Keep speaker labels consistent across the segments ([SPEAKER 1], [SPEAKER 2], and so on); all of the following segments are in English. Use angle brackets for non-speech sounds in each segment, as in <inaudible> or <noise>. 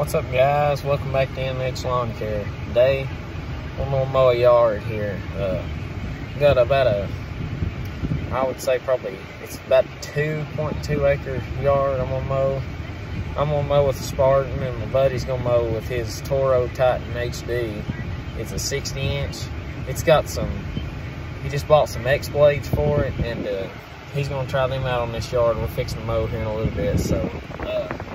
[SPEAKER 1] What's up guys? Welcome back to MX Lawn Care. Today, we're gonna mow a yard here. Uh, got about a, I would say probably, it's about 2.2 acre yard I'm gonna mow. I'm gonna mow with a Spartan and my buddy's gonna mow with his Toro Titan HD. It's a 60 inch. It's got some, he just bought some X blades for it and uh, he's gonna try them out on this yard. We're fixing to mow here in a little bit, so uh,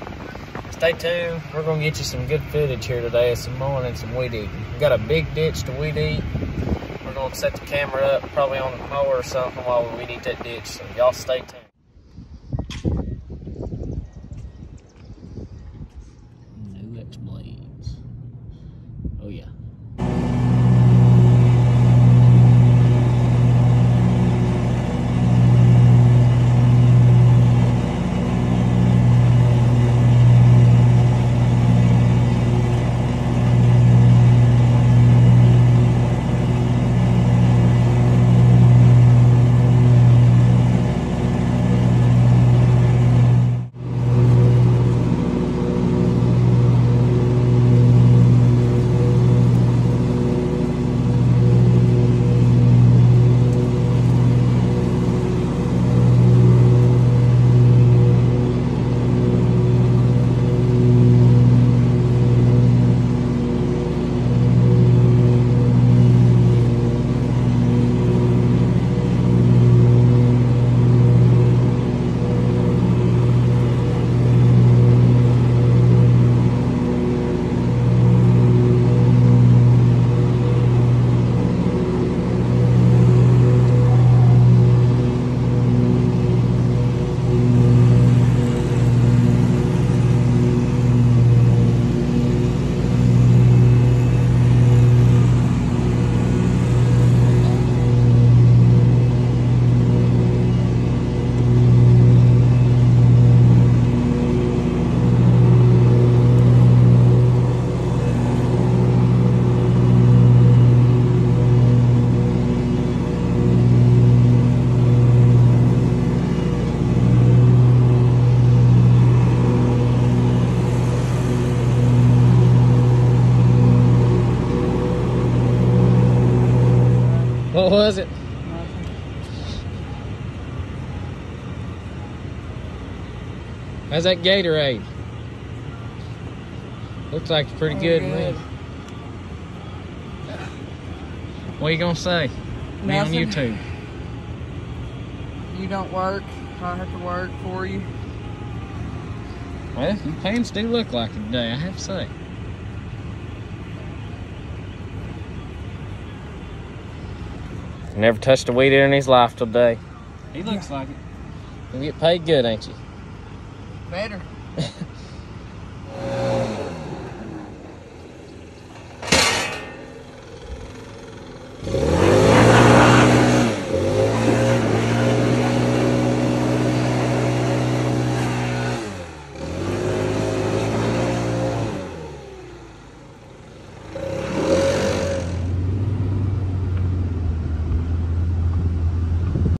[SPEAKER 1] stay tuned. We're gonna get you some good footage here today of some mowing and some weed eating. We got a big ditch to weed eat. We're gonna set the camera up probably on the mower or something while we weed eat that ditch. So y'all stay tuned. New blades. Oh yeah. What was it? How's that Gatorade? Looks like it's pretty good, man. What are you gonna say? Me on YouTube.
[SPEAKER 2] You don't work. I have to work for you.
[SPEAKER 1] Well, your pants do look like it today, I have to say. Never touched a weed in his life till today. He looks like it. You get paid good, ain't you?
[SPEAKER 2] Better. <laughs>